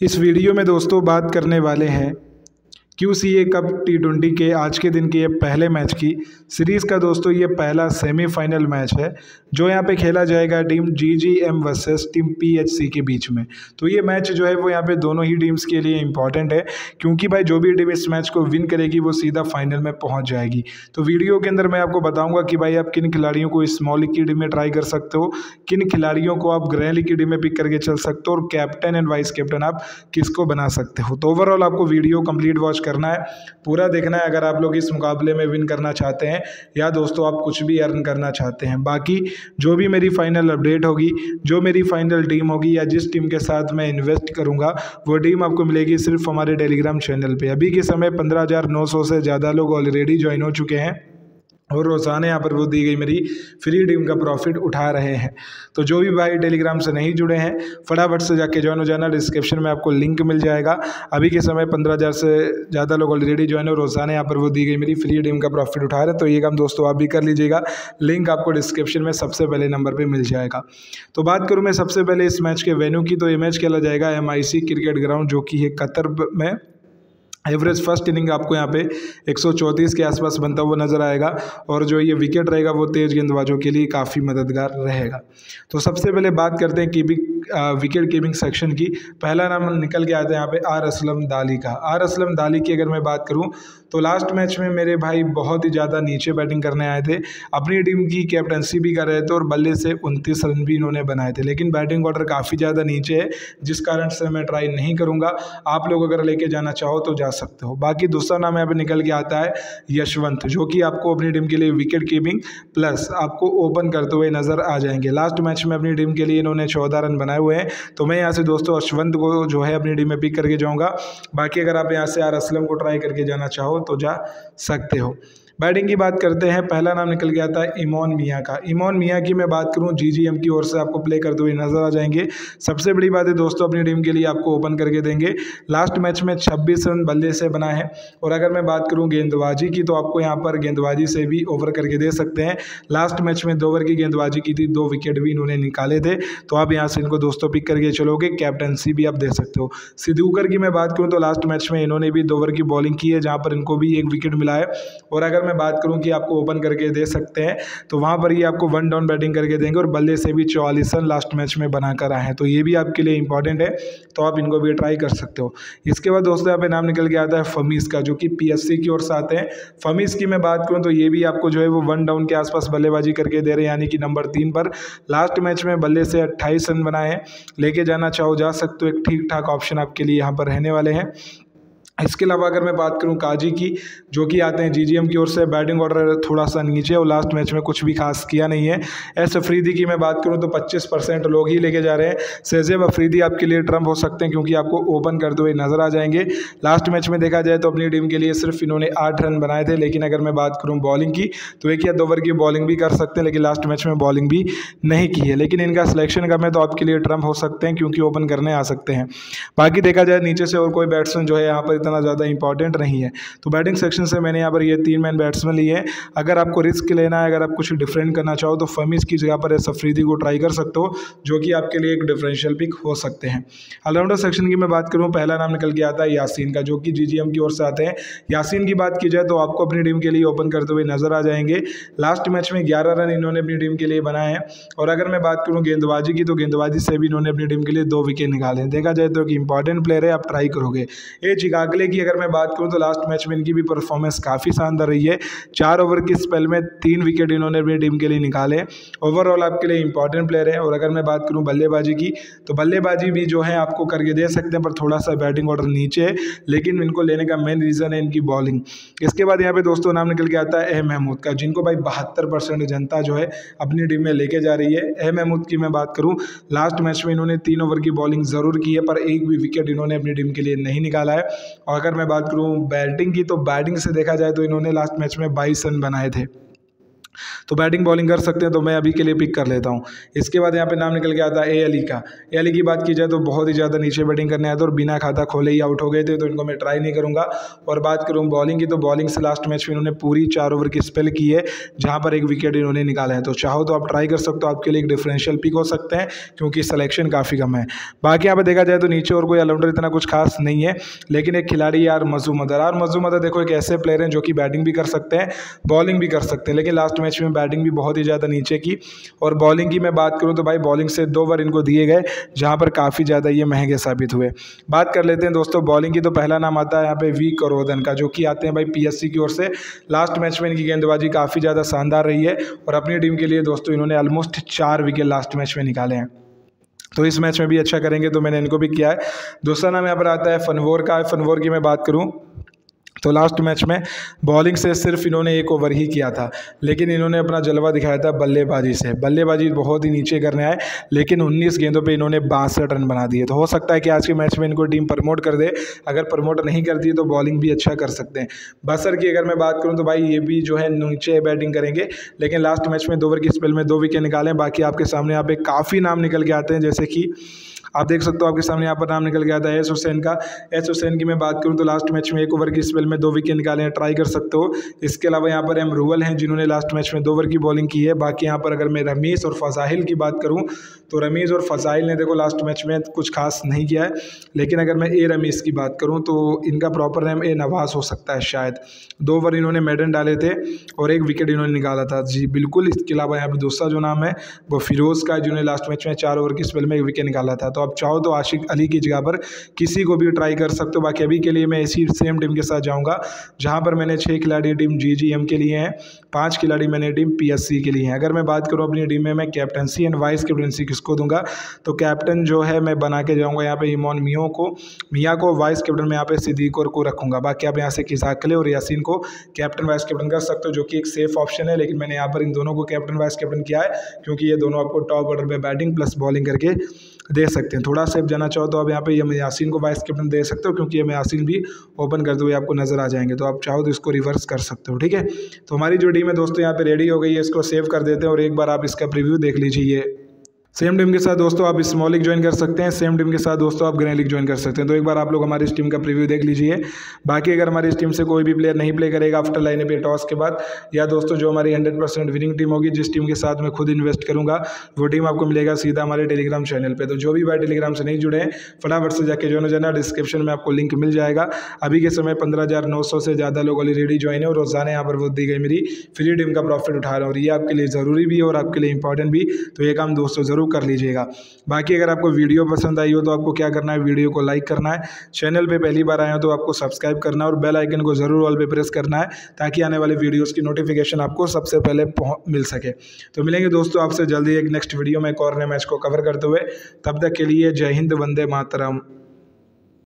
इस वीडियो में दोस्तों बात करने वाले हैं। Q C A cup T twenty के आज के दिन के ये पहले मैच की सीरीज़ का दोस्तों ये पहला सेमीफाइनल मैच है, जो यहाँ पे खेला जाएगा team G G M versus team P H C के बीच में। तो ये मैच जो है वो यहाँ पे दोनों ही टीम्स के लिए इंपॉर्टेंट है, क्योंकि भाई जो भी टीम इस मैच को विन करेगी वो सीधा फाइनल में पहुँच जाएगी। तो वीडियो के अंदर मैं आपको बताऊँगा कि भाई आप किन खिलाड़ियों को स्मॉल की टीम में ट्राई कर सकते हो, किन खिलाड़ियों को आप ग्रैंड की टीम में पिक करके चल सकते हो, और कैप्टन एंड वाइस कैप्टन आप किसको बना सकते हो। तो ओवरऑल आपको वीडियो कंप्लीट वॉच करना है। पूरा देखना है अगर आप लोग इस मुकाबले में विन करना चाहते हैं या दोस्तों आप कुछ भी अर्न करना चाहते हैं। बाकी जो भी मेरी फाइनल अपडेट होगी, जो मेरी फाइनल टीम होगी या जिस टीम के साथ मैं इन्वेस्ट करूँगा, वो टीम आपको मिलेगी सिर्फ़ हमारे टेलीग्राम चैनल पर अभी के समय पंद्रह से ज़्यादा लोग ऑलरेडी ज्वाइन हो चुके हैं। और रोज़ाना यहाँ पर वो दी गई मेरी फ्री टीम का प्रॉफिट उठा रहे हैं। तो जो भी भाई टेलीग्राम से नहीं जुड़े हैं, फटाफट से जाके ज्वाइन हो जाना। डिस्क्रिप्शन में आपको लिंक मिल जाएगा। अभी के समय पंद्रह हज़ार से ज़्यादा लोग ऑलरेडी ज्वाइन हो, रोज़ाना यहाँ पर वो दी गई मेरी फ्री टीम का प्रॉफिट उठा रहे हैं। तो ये काम दोस्तों आप भी कर लीजिएगा। लिंक आपको डिस्क्रिप्शन में सबसे पहले नंबर पर मिल जाएगा। तो बात करूँ मैं सबसे पहले इस मैच के वेन्यू की तो ये मैच खेला जाएगा एमआईसी क्रिकेट ग्राउंड जो कि है कतर में। एवरेज फ़र्स्ट इनिंग आपको यहाँ पे 134 के आसपास बनता हुआ नज़र आएगा और जो ये विकेट रहेगा वो तेज़ गेंदबाजों के लिए काफ़ी मददगार रहेगा। तो सबसे पहले बात करते हैं कीपिंग विकेट कीपिंग सेक्शन की। पहला नाम निकल के आता है यहाँ पे आर असलम दाली का। आर असलम दाली की अगर मैं बात करूँ तो लास्ट मैच में मेरे भाई बहुत ही ज़्यादा नीचे बैटिंग करने आए थे। अपनी टीम की कैप्टनसी भी कर रहे थे और बल्ले से उनतीस रन भी इन्होंने बनाए थे। लेकिन बैटिंग ऑर्डर काफ़ी ज़्यादा नीचे है, जिस कारण से मैं ट्राई नहीं करूँगा। आप लोग अगर लेके जाना चाहो तो जा सकते हो। बाकी दूसरा नाम यहाँ पर निकल के आता है यशवंत, जो कि आपको अपनी टीम के लिए विकेट कीपिंग प्लस आपको ओपन करते हुए नज़र आ जाएँगे। लास्ट मैच में अपनी टीम के लिए इन्होंने चौदह रन बनाए। हुए हैं। तो मैं यहाँ से दोस्तों अश्वंत को जो है अपनी टीम में पिक करके जाऊँगा। बाकी अगर आप यहाँ से आर असलम को ट्राई करके जाना चाहो तो जा सकते हो। बैटिंग की बात करते हैं, पहला नाम निकल गया था इमोन मियाँ का। इमोन मियाँ की मैं बात करूँ जी जी एम की ओर से आपको प्ले करते हुए नज़र आ जाएँगे। सबसे बड़ी बात है, दोस्तों, अपनी टीम के लिए आपको ओपन करके देंगे। लास्ट मैच में छब्बीस रन बल्ले से बना है। और अगर मैं बात करूँ गेंदबाजी की तो आपको यहाँ पर गेंदबाजी से भी ओवर करके दे सकते हैं। लास्ट मैच में दो ओवर की गेंदबाजी की थी, दो विकेट भी इन्होंने निकाले थे। तो आप यहाँ से इनको दोस्तों पिक करके चलोगे कैप्टनसी भी आप दे सकते हो। सिद्धूकर की मैं बात करूँ तो लास्ट मैच में इन्होंने भी दो ओवर की बॉलिंग की है, जहाँ पर इनको भी एक विकेट मिला है। और अगर मैं बात करूँ कि आपको ओपन करके दे सकते हैं। तो वहाँ पर ही आपको वन डाउन बैटिंग करके देंगे और बल्ले से भी चौवालीस रन लास्ट मैच में बना कर आए हैं। तो ये भी आपके लिए इंपॉर्टेंट है तो आप इनको भी ट्राई कर सकते हो। इसके बाद दोस्तों यहाँ पे नाम निकल के आता है फमीस का, जो कि पी की ओर से आते हैं। फमीस की मैं बात करूँ तो ये भी आपको जो है वो वन डाउन के आसपास बल्लेबाजी करके दे रहे हैं, यानी कि नंबर तीन पर। लास्ट मैच में बल्ले से अट्ठाईस रन बनाए हैं। लेके जाना चाहो, जा सकते हो, एक ठीक ठाक ऑप्शन आपके लिए यहाँ पर रहने वाले हैं। इसके अलावा अगर मैं बात करूँ काजी की, जो कि आते हैं जीजीएम की ओर से बैटिंग ऑर्डर थोड़ा सा नीचे और लास्ट मैच में कुछ भी खास किया नहीं है। एस अफरीदी की मैं बात करूँ तो 25 परसेंट लोग ही लेके जा रहे हैं। सहजेब अफरीदी आपके लिए ट्रंप हो सकते हैं क्योंकि आपको ओपन करते हुए नज़र आ जाएँगे। लास्ट मैच में देखा जाए तो अपनी टीम के लिए सिर्फ़ इन्होंने आठ रन बनाए थे, लेकिन अगर मैं बात करूँ बॉलिंग की तो एक या दो ओवर की बॉलिंग भी कर सकते हैं, लेकिन लास्ट मैच में बॉलिंग भी नहीं की है। लेकिन इनका सिलेक्शन कम है तो आपके लिए ट्रंप हो सकते हैं क्योंकि ओपन करने आ सकते हैं। बाकी देखा जाए नीचे से और कोई बैट्समैन जो है यहाँ पर इतना ज़्यादा इंपॉर्टेंट नहीं है। तो बैटिंग सेक्शन से मैंने यहाँ पर ये तीन मैन बैट्समैन लिए अगर आपको रिस्क लेना है, अगर आप कुछ डिफरेंट करना चाहो तो फमीस की जगह पर सफरीदी को ट्राई कर सकते हो, जो कि आपके लिए एक डिफरेंशियल पिक हो सकते हैं। ऑलराउंडर सेक्शन की मैं बात करूँ, पहला नाम निकल के आता है यासीन का, जो कि जीजीएम की ओर से आते हैं। यासीन की बात की जाए तो आपको अपनी टीम के लिए ओपन करते हुए नज़र आ जाएँगे। लास्ट मैच में ग्यारह रन इन्होंने अपनी टीम के लिए बनाए हैं। और अगर मैं बात करूँ गेंदबाजी की तो गेंदबाजी से भी इन्होंने अपनी टीम के लिए दो विकेट निकाले देखा जाए तो एक इंपॉर्टेंट प्लेयर है, आप ट्राई करोगे। ये चिकागले की अगर मैं बात करूँ तो लास्ट मैच में इनकी भी परफॉर्मेंस काफ़ी शानदार रही है। चार ओवर की स्पेल में तीन विकेट इन्होंने अपनी टीम के लिए निकाले। ओवरऑल आपके लिए इंपॉर्टेंट प्लेयर है, और अगर मैं बात करूँ बल्लेबाजी की तो बल्लेबाजी भी जो है आपको करके दे सकते हैं, पर थोड़ा सा बैटिंग ऑर्डर नीचे है, लेकिन इनको लेने का मेन रीज़न है इनकी बॉलिंग इसके बाद यहाँ पे दोस्तों नाम निकल के आता है अह महमूद का, जिनको भाई बहत्तर परसेंट जनता जो है अपनी टीम में लेके जा रही है। अह महमूद की मैं बात करूँ लास्ट मैच में इन्होंने तीन ओवर की बॉलिंग ज़रूर की है, पर एक भी विकेट इन्होंने अपनी टीम के लिए नहीं निकाला है। और अगर मैं बात करूँ बैटिंग की तो बैटिंग से देखा जाए तो इन्होंने लास्ट मैच में बाईस रन बनाए थे। तो बैटिंग बॉलिंग कर सकते हैं तो मैं अभी के लिए पिक कर लेता हूँ। इसके बाद यहाँ पे नाम निकल के आता है ए अली का। ए अली की बात की जाए तो बहुत ही ज़्यादा नीचे बैटिंग करने आए थे और बिना खाता खोले ही आउट हो गए थे तो इनको मैं ट्राई नहीं करूँगा। और बात करूँ बॉलिंग की तो बॉलिंग से लास्ट मैच में इन्होंने पूरी चार ओवर की स्पेल की है, जहाँ पर एक विकेट इन्होंने निकाला है। तो चाहो तो आप ट्राई कर सकते हो, आपके लिए एक डिफरेंशियल पिक हो सकते हैं, क्योंकि सलेक्शन काफ़ी कम है। बाकी यहाँ पर देखा जाए तो नीचे और कोई ऑलराउंडर इतना कुछ खास नहीं है, लेकिन एक खिलाड़ी यार मजू मदर यार मजू मदर देखो, एक ऐसे प्लेयर हैं जो कि बैटिंग भी कर सकते हैं बॉलिंग भी कर सकते हैं, लेकिन लास्ट मैच में बैटिंग भी बहुत ही ज़्यादा नीचे की। और बॉलिंग की मैं बात करूँ तो भाई बॉलिंग से दो ओवर इनको दिए गए, जहाँ पर काफ़ी ज़्यादा ये महँगे साबित हुए। बात कर लेते हैं दोस्तों बॉलिंग की तो पहला नाम आता है यहाँ पे वी करोदन का, जो कि आते हैं भाई पीएससी की ओर से। लास्ट मैच में इनकी गेंदबाजी काफ़ी ज़्यादा शानदार रही है और अपनी टीम के लिए दोस्तों इन्होंने ऑलमोस्ट चार विकेट लास्ट मैच में निकाले हैं। तो इस मैच में भी अच्छा करेंगे तो मैंने इनको भी किया है। दूसरा नाम यहाँ पर आता है फनवोर का। फनवोर की मैं बात करूँ तो लास्ट मैच में बॉलिंग से सिर्फ़ इन्होंने एक ओवर ही किया था, लेकिन इन्होंने अपना जलवा दिखाया था बल्लेबाजी से। बल्लेबाजी बहुत ही नीचे करने आए, लेकिन 19 गेंदों पे इन्होंने बासठ रन बना दिए। तो हो सकता है कि आज के मैच में इनको टीम प्रमोट कर दे। अगर प्रमोट नहीं करती तो बॉलिंग भी अच्छा कर सकते हैं। बसर की अगर मैं बात करूँ तो भाई ये भी जो है नीचे बैटिंग करेंगे, लेकिन लास्ट मैच में दो ओवर की स्पेल में दो विकेट निकालें, बाकी आपके सामने यहाँ पे काफ़ी नाम निकल के आते हैं, जैसे कि आप देख सकते हो, आपके सामने यहाँ पर नाम निकल गया था एस हुसैन का। एस हुसैन की मैं बात करूँ तो लास्ट मैच में एक ओवर की स्पेल में दो विकेट निकाले हैं ट्राई कर सकते हो। इसके अलावा यहाँ पर एम रूवल हैं, जिन्होंने लास्ट मैच में दो ओवर की बॉलिंग की है। बाकी यहाँ पर अगर मैं रमीश और फजाहिल की बात करूँ तो रमीज़ और फ़ज़ाइल ने देखो लास्ट मैच में कुछ खास नहीं किया है। लेकिन अगर मैं ए रमीज़ की बात करूँ तो इनका प्रॉपर नेम ए नवाज़ हो सकता है शायद। दो ओवर इन्होंने मेडन डाले थे और एक विकेट इन्होंने निकाला था। जी, बिल्कुल, इसके अलावा यहाँ पर दूसरा जो नाम है, वो फिरोज़ का जिन्होंने लास्ट मैच में चार ओवर की स्पेल में एक विकेट निकाला था। तो आप चाहो तो आशिक अली की जगह पर किसी को भी ट्राई कर सकते हो। बाकी अभी के लिए मैं इसी सेम टीम के साथ जाऊँगा, जहाँ पर मैंने छः खिलाड़ी टीम जी जी एम के लिए हैं, पाँच खिलाड़ी मैंने टीम पी एस सी के लिए हैं। अगर मैं बात करूँ अपनी टीम में, मैं कैप्टनसी एंड वाइस कैप्टनसी किसको दूँगा तो कैप्टन जो है मैं बना के जाऊँगा यहाँ पे इमोन मियो को मियाँ को वाइस कैप्टन में यहाँ पे सिद्दीक और को रखूँगा। बाकी आप यहाँ से किसाकले और यासीन को कैप्टन वाइस कैप्टन कर सकते हो, जो कि एक सेफ़ ऑप्शन है, लेकिन मैंने यहाँ पर इन दोनों को कैप्टन वाइस कैप्टन किया है, क्योंकि ये दोनों आपको टॉप ऑर्डर में बैटिंग प्लस बॉलिंग करके दे सकते हैं। थोड़ा सेफ़ जाना चाहो तो आप यहाँ पे ये यासिन को वाइस कैप्टन दे सकते हो क्योंकि ये यासिन भी ओपन करते हुए आपको नज़र आ जाएँगे। तो आप चाहो तो इसको रिवर्स कर सकते हो, ठीक है? तो हमारी जो टीम है दोस्तों, यहाँ पे रेडी हो गई है, इसको सेव कर देते हैं और एक बार आप इसका प्रिव्यू देख लीजिए। सेम टीम के साथ दोस्तों आप स्मॉलिक ज्वाइन कर सकते हैं सेम टीम के साथ दोस्तों आप ग्रैंड ज्वाइन कर सकते हैं। तो एक बार आप लोग हमारी इस टीम का प्रीव्यू देख लीजिए। बाकी अगर हमारी इस टीम से कोई भी प्लेयर नहीं प्ले करेगा आफ्टर लाइन पे टॉस के बाद, या दोस्तों जो हमारी हंड्रेड परसेंट विनिंग टीम होगी, जिस टीम के साथ मैं खुद इन्वेस्ट करूँगा, वो टीम आपको मिलेगा सीधा हमारे टेलीग्राम चैनल पर तो जो भी भाई टेलीग्राम से नहीं जुड़े हैं, फटाफट से जाकर ज्वाइन हो जाना डिस्क्रिप्शन में आपको लिंक मिल जाएगा। अभी के समय पंद्रह से ज़्यादा लोग ऑलरेडी ज्वाइन है, और रोज़ाना यहाँ पर वो दी गई मेरी फ्री टीम का प्रॉफिट उठा रहा हूँ, और ये आपके लिए ज़रूरी भी है, और आपके लिए इंपॉर्टेंट भी। तो ये काम दोस्तों ज़रूर कर लीजिएगा। बाकी अगर आपको वीडियो पसंद आई हो तो आपको क्या करना है, वीडियो को लाइक करना है। चैनल पर पहली बार आए हो तो आपको सब्सक्राइब करना है और बेल आइकन को ज़रूर ऑल पे प्रेस करना है ताकि आने वाले वीडियोज़ की नोटिफिकेशन आपको सबसे पहले मिल सके। तो मिलेंगे दोस्तों आपसे जल्दी एक नेक्स्ट वीडियो में एक और मैच को कवर करते हुए। तब तक के लिए जय हिंद, वंदे मातरम।